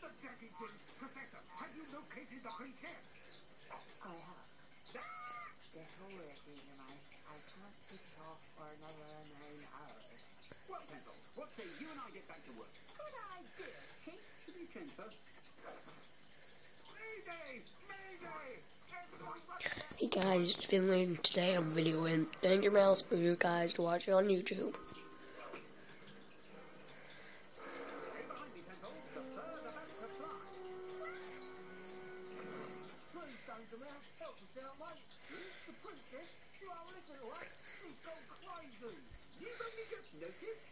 The Jackie King. Professor, have you located the princess? I have. They're working and I, I can't switch it off for another nine hours. Well, Penfold, what say you and I get back to work? Good idea, Chief. Mayday! Everybody rush down. Hey guys, it's Finlay, and today I'm videoing Danger Mouse for you guys to watch on YouTube. Crazy. You've only just noticed?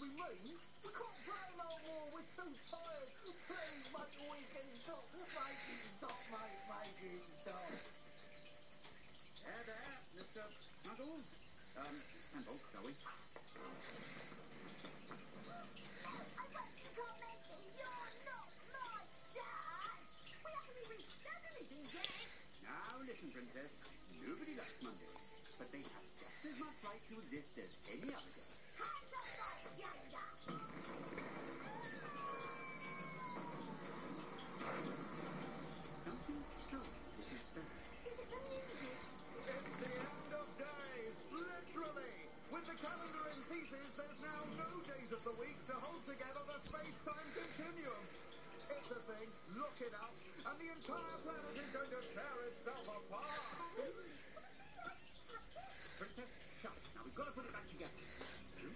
We mean. We can't play no more. We're too tired. Please, make the weekend stop. Make it stop, mate. Make it stop. There, there, Mr. Snuggles. Um, Penfold, shall we? It's thing, look it up, and the entire planet is going to tear itself apart. Princess, shut. Now we've got to put it back together. Hmm?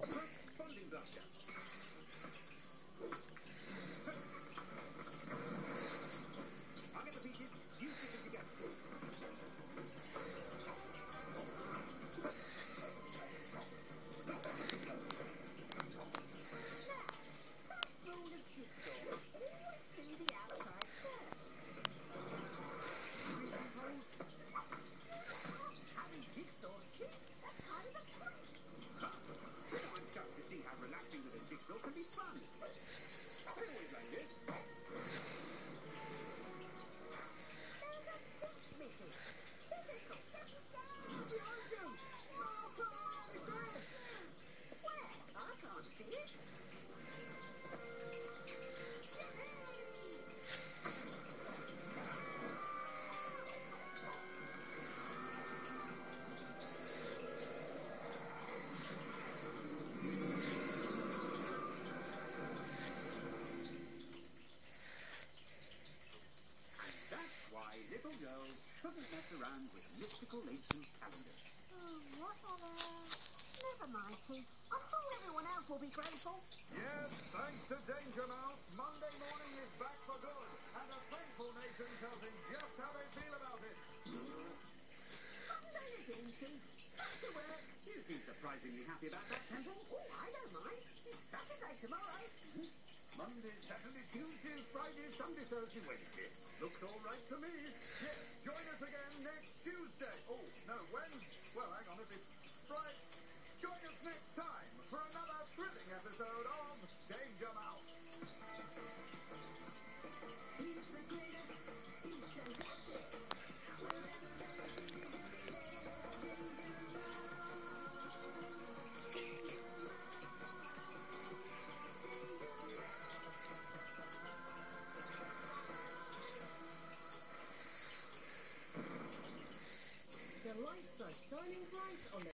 Corresponding blaster. Girls shouldn't mess around with mystical ancient calendars. Never mind, Keith. I'm sure everyone else will be grateful. Yes, thanks to Danger Mouse, Monday morning is back for good, and a thankful nation tells him just how they feel about it. Monday again, Keith. Back to work. You seem surprisingly happy about that, Temple. Oh, I don't mind. It's Saturday tomorrow. Monday, Saturday, Tuesday, Friday, Sunday, Thursday, Wednesday. Looks all right to me. Yes, join us again next Tuesday. Oh, no, Wednesday. Well, hang on.